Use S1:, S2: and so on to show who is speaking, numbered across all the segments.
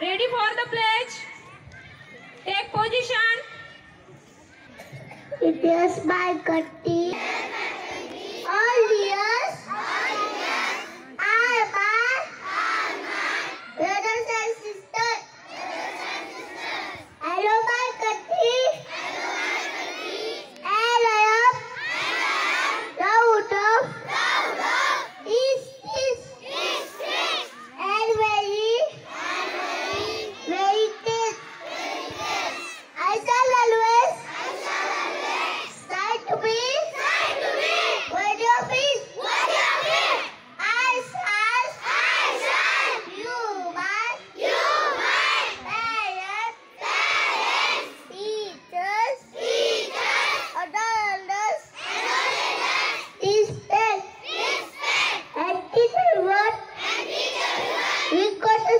S1: Ready for the pledge? Take position.
S2: It is my country.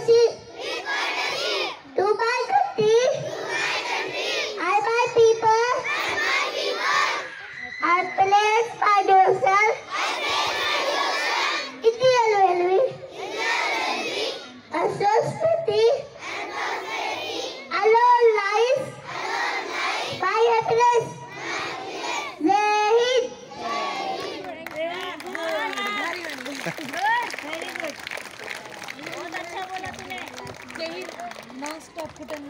S2: partnership. We. To my country. To my country. I my people. I my people. I place my yourself. I place my yourself. India will be. India will be. Society. A society. Alone lies. Alone lies. My happiness. My
S3: happiness. stop it and